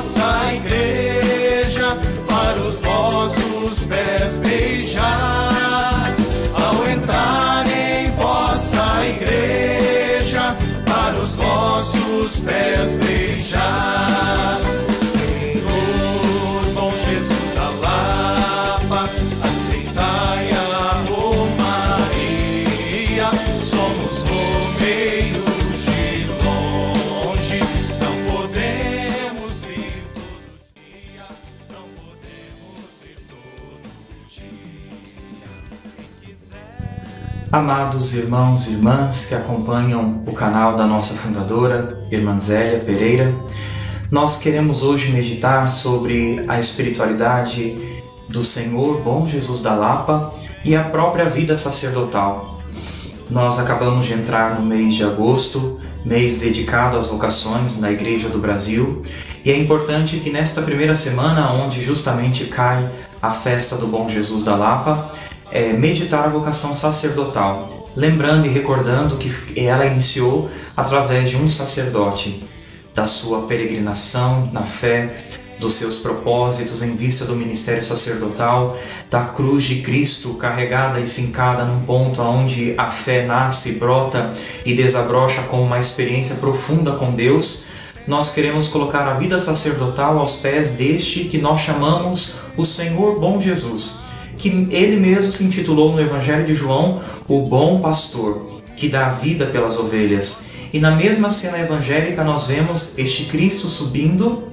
em vossa igreja para os vossos pés beijar. Ao entrar em vossa igreja para os vossos pés beijar. Amados irmãos e irmãs que acompanham o canal da nossa fundadora, Irmã Zélia Pereira, nós queremos hoje meditar sobre a espiritualidade do Senhor Bom Jesus da Lapa e a própria vida sacerdotal. Nós acabamos de entrar no mês de agosto, mês dedicado às vocações na Igreja do Brasil, e é importante que nesta primeira semana, onde justamente cai a festa do Bom Jesus da Lapa, é, meditar a vocação sacerdotal, lembrando e recordando que ela iniciou através de um sacerdote, da sua peregrinação na fé, dos seus propósitos em vista do ministério sacerdotal, da cruz de Cristo carregada e fincada num ponto onde a fé nasce, brota e desabrocha com uma experiência profunda com Deus. Nós queremos colocar a vida sacerdotal aos pés deste que nós chamamos o Senhor Bom Jesus que ele mesmo se intitulou no Evangelho de João o bom pastor, que dá vida pelas ovelhas. E na mesma cena evangélica nós vemos este Cristo subindo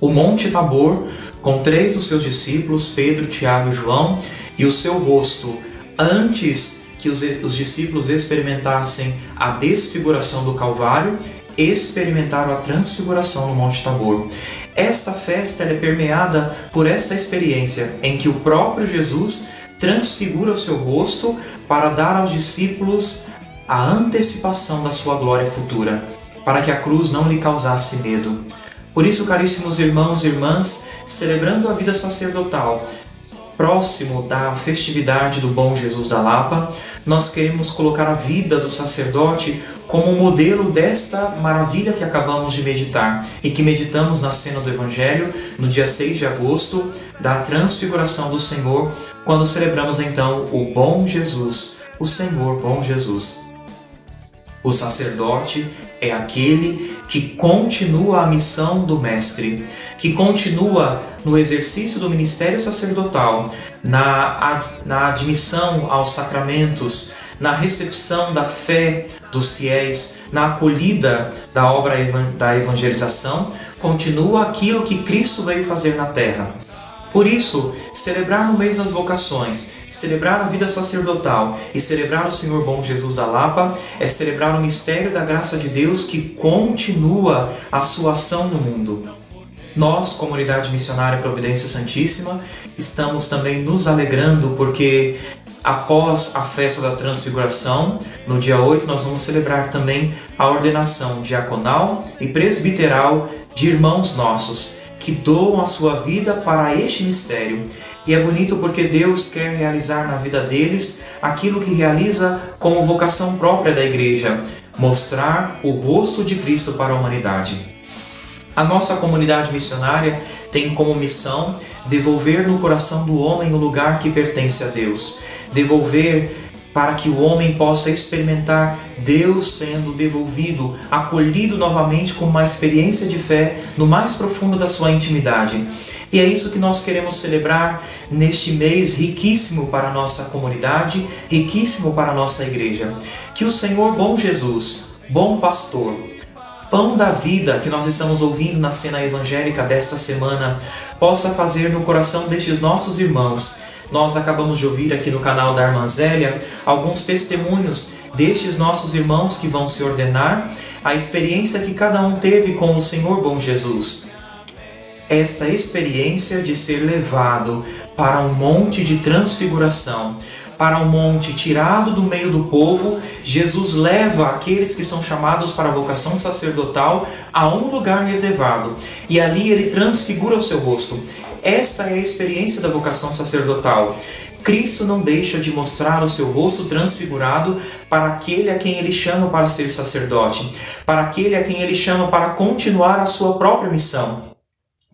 o Monte Tabor com três dos seus discípulos, Pedro, Tiago e João, e o seu rosto, antes que os, os discípulos experimentassem a desfiguração do Calvário, experimentaram a transfiguração no Monte Tabor. Esta festa é permeada por esta experiência em que o próprio Jesus transfigura o seu rosto para dar aos discípulos a antecipação da sua glória futura, para que a cruz não lhe causasse medo. Por isso, caríssimos irmãos e irmãs, celebrando a vida sacerdotal, próximo da festividade do Bom Jesus da Lapa, nós queremos colocar a vida do sacerdote como modelo desta maravilha que acabamos de meditar e que meditamos na cena do Evangelho no dia 6 de agosto da transfiguração do Senhor, quando celebramos então o Bom Jesus, o Senhor Bom Jesus. O sacerdote é aquele que continua a missão do Mestre, que continua no exercício do ministério sacerdotal, na, na admissão aos sacramentos, na recepção da fé dos fiéis, na acolhida da obra da evangelização, continua aquilo que Cristo veio fazer na terra. Por isso, celebrar no mês das vocações, celebrar a vida sacerdotal e celebrar o Senhor Bom Jesus da Lapa é celebrar o mistério da graça de Deus que continua a sua ação no mundo. Nós, comunidade missionária Providência Santíssima, estamos também nos alegrando porque após a festa da transfiguração, no dia 8, nós vamos celebrar também a ordenação diaconal e presbiteral de irmãos nossos que doam a sua vida para este mistério. E é bonito porque Deus quer realizar na vida deles aquilo que realiza como vocação própria da igreja, mostrar o rosto de Cristo para a humanidade. A nossa comunidade missionária tem como missão devolver no coração do homem o lugar que pertence a Deus, devolver para que o homem possa experimentar Deus sendo devolvido, acolhido novamente com uma experiência de fé no mais profundo da sua intimidade. E é isso que nós queremos celebrar neste mês riquíssimo para a nossa comunidade, riquíssimo para a nossa igreja. Que o Senhor, bom Jesus, bom pastor, pão da vida que nós estamos ouvindo na cena evangélica desta semana, possa fazer no coração destes nossos irmãos nós acabamos de ouvir aqui no canal da Irmã Zélia alguns testemunhos destes nossos irmãos que vão se ordenar, a experiência que cada um teve com o Senhor Bom Jesus. Esta experiência de ser levado para um monte de transfiguração, para um monte tirado do meio do povo, Jesus leva aqueles que são chamados para a vocação sacerdotal a um lugar reservado e ali ele transfigura o seu rosto esta é a experiência da vocação sacerdotal. Cristo não deixa de mostrar o seu rosto transfigurado para aquele a quem ele chama para ser sacerdote, para aquele a quem ele chama para continuar a sua própria missão.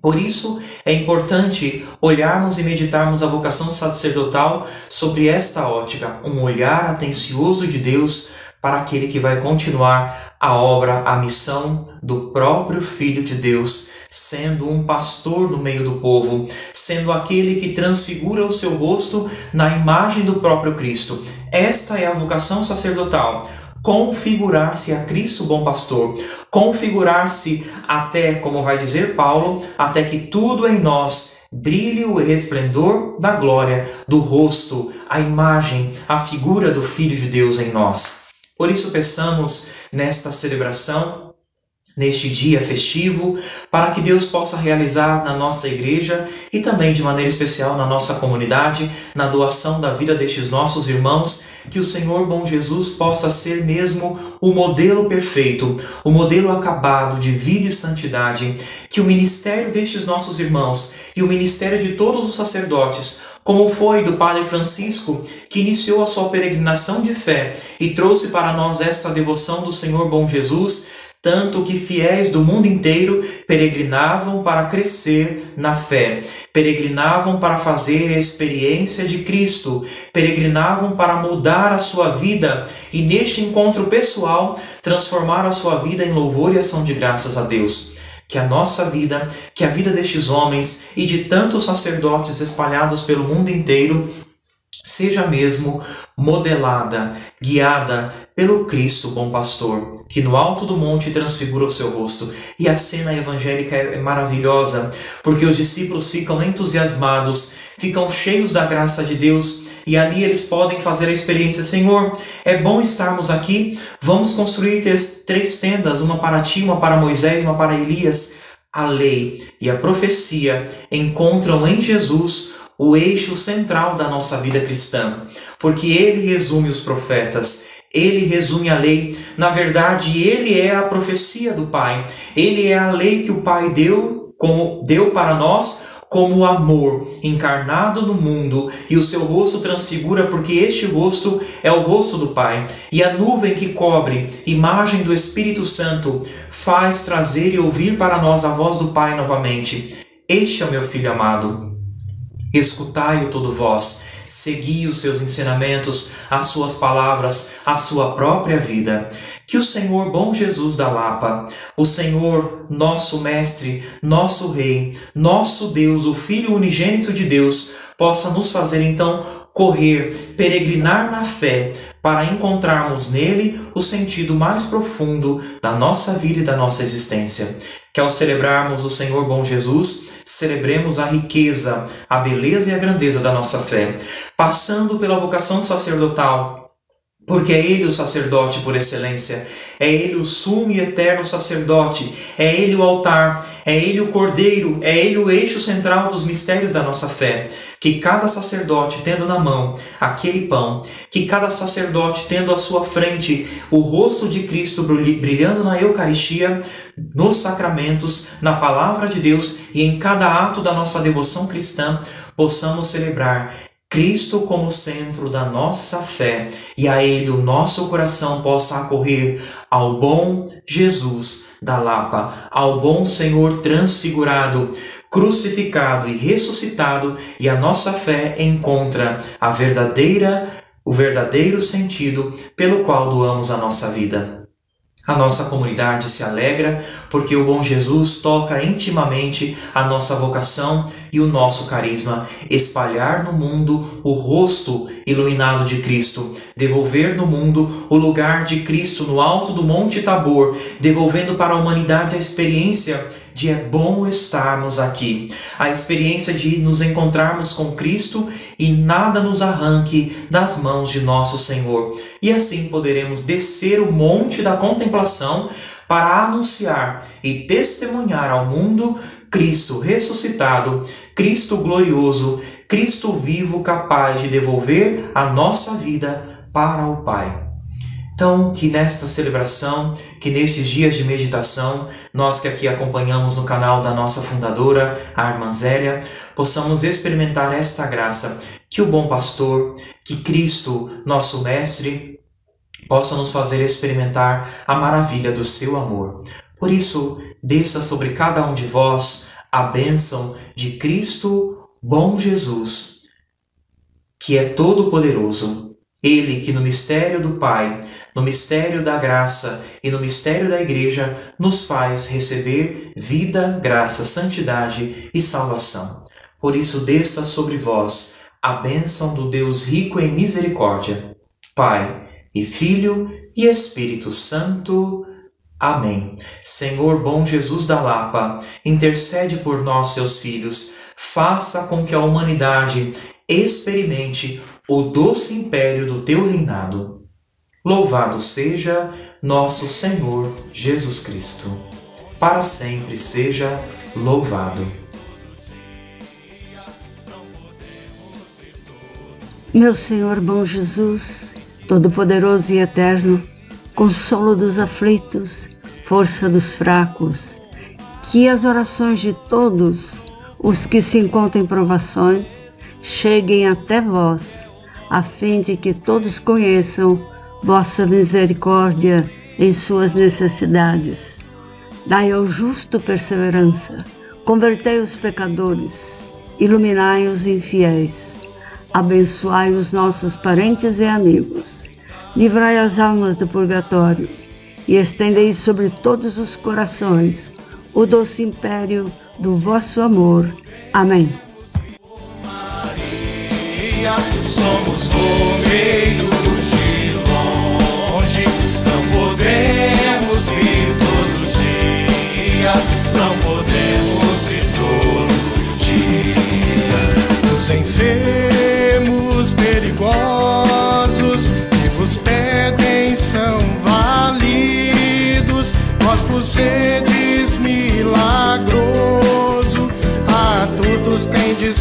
Por isso, é importante olharmos e meditarmos a vocação sacerdotal sobre esta ótica, um olhar atencioso de Deus para aquele que vai continuar a obra, a missão do próprio Filho de Deus, sendo um pastor no meio do povo, sendo aquele que transfigura o seu rosto na imagem do próprio Cristo. Esta é a vocação sacerdotal configurar-se a Cristo bom pastor, configurar-se até, como vai dizer Paulo, até que tudo em nós brilhe o resplendor da glória do rosto, a imagem, a figura do Filho de Deus em nós. Por isso, peçamos nesta celebração, neste dia festivo, para que Deus possa realizar na nossa igreja e também de maneira especial na nossa comunidade, na doação da vida destes nossos irmãos, que o Senhor bom Jesus possa ser mesmo o modelo perfeito, o modelo acabado de vida e santidade, que o ministério destes nossos irmãos e o ministério de todos os sacerdotes como foi do Padre Francisco, que iniciou a sua peregrinação de fé e trouxe para nós esta devoção do Senhor Bom Jesus, tanto que fiéis do mundo inteiro peregrinavam para crescer na fé, peregrinavam para fazer a experiência de Cristo, peregrinavam para mudar a sua vida e, neste encontro pessoal, transformar a sua vida em louvor e ação de graças a Deus. Que a nossa vida, que a vida destes homens e de tantos sacerdotes espalhados pelo mundo inteiro seja mesmo modelada, guiada pelo Cristo bom pastor, que no alto do monte transfigura o seu rosto. E a cena evangélica é maravilhosa, porque os discípulos ficam entusiasmados, ficam cheios da graça de Deus e ali eles podem fazer a experiência: Senhor, é bom estarmos aqui, vamos construir três tendas, uma para ti, uma para Moisés, uma para Elias. A lei e a profecia encontram em Jesus o eixo central da nossa vida cristã, porque ele resume os profetas, ele resume a lei. Na verdade, ele é a profecia do Pai. Ele é a lei que o Pai deu como deu para nós como amor encarnado no mundo, e o seu rosto transfigura, porque este rosto é o rosto do Pai, e a nuvem que cobre, imagem do Espírito Santo, faz trazer e ouvir para nós a voz do Pai novamente. Este é o meu filho amado. Escutai-o todo vós segui os seus ensinamentos, as suas palavras, a sua própria vida. Que o Senhor bom Jesus da Lapa, o Senhor nosso Mestre, nosso Rei, nosso Deus, o Filho unigênito de Deus, possa nos fazer então correr, peregrinar na fé, para encontrarmos nele o sentido mais profundo da nossa vida e da nossa existência. Que ao celebrarmos o Senhor bom Jesus, celebremos a riqueza, a beleza e a grandeza da nossa fé, passando pela vocação sacerdotal, porque é Ele o sacerdote por excelência, é Ele o sumo e eterno sacerdote, é Ele o altar, é Ele o cordeiro, é Ele o eixo central dos mistérios da nossa fé. Que cada sacerdote tendo na mão aquele pão, que cada sacerdote tendo à sua frente o rosto de Cristo brilhando na Eucaristia, nos sacramentos, na palavra de Deus e em cada ato da nossa devoção cristã, possamos celebrar Cristo como centro da nossa fé e a Ele o nosso coração possa acorrer ao bom Jesus da Lapa, ao bom Senhor transfigurado, crucificado e ressuscitado, e a nossa fé encontra a verdadeira, o verdadeiro sentido pelo qual doamos a nossa vida. A nossa comunidade se alegra porque o bom Jesus toca intimamente a nossa vocação e o nosso carisma, espalhar no mundo o rosto iluminado de Cristo, devolver no mundo o lugar de Cristo no alto do Monte Tabor, devolvendo para a humanidade a experiência de é bom estarmos aqui, a experiência de nos encontrarmos com Cristo e nada nos arranque das mãos de nosso Senhor. E assim poderemos descer o monte da contemplação para anunciar e testemunhar ao mundo Cristo ressuscitado, Cristo glorioso, Cristo vivo capaz de devolver a nossa vida para o Pai. Então, que nesta celebração, que nestes dias de meditação, nós que aqui acompanhamos no canal da nossa fundadora, a Irmã Zélia, possamos experimentar esta graça que o bom pastor, que Cristo, nosso Mestre, possa nos fazer experimentar a maravilha do seu amor. Por isso, desça sobre cada um de vós a bênção de Cristo, bom Jesus, que é todo-poderoso. Ele que no mistério do Pai, no mistério da graça e no mistério da Igreja nos faz receber vida, graça, santidade e salvação. Por isso, desça sobre vós a bênção do Deus rico em misericórdia, Pai e Filho e Espírito Santo. Amém. Senhor bom Jesus da Lapa, intercede por nós, seus filhos, faça com que a humanidade experimente o doce império do teu reinado. Louvado seja nosso Senhor Jesus Cristo. Para sempre seja louvado. Meu Senhor bom Jesus, todo-poderoso e eterno, consolo dos aflitos, força dos fracos, que as orações de todos os que se encontram em provações cheguem até vós, a fim de que todos conheçam vossa misericórdia em suas necessidades. Dai ao justo perseverança, convertei os pecadores, iluminai os infiéis, abençoai os nossos parentes e amigos, livrai as almas do purgatório e estendei sobre todos os corações o doce império do vosso amor. Amém. Maria, somos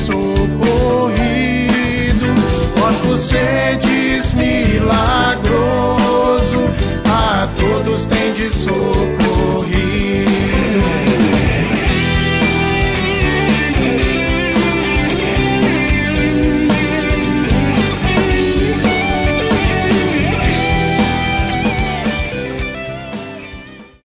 socorrido, vós por sedes